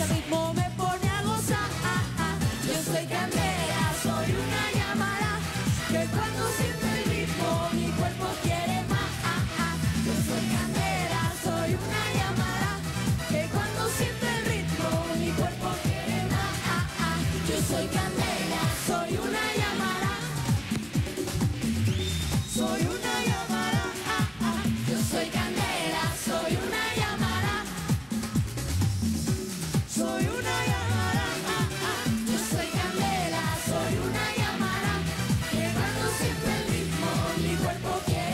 el ritmo me pone a gozar, yo soy candela, soy una llamada que cuando siento el ritmo mi cuerpo quiere más, ja yo soy candela, soy una llamada que cuando siento el ritmo mi cuerpo quiere más, ja yo soy candela, soy una llamada cuerpo quiere.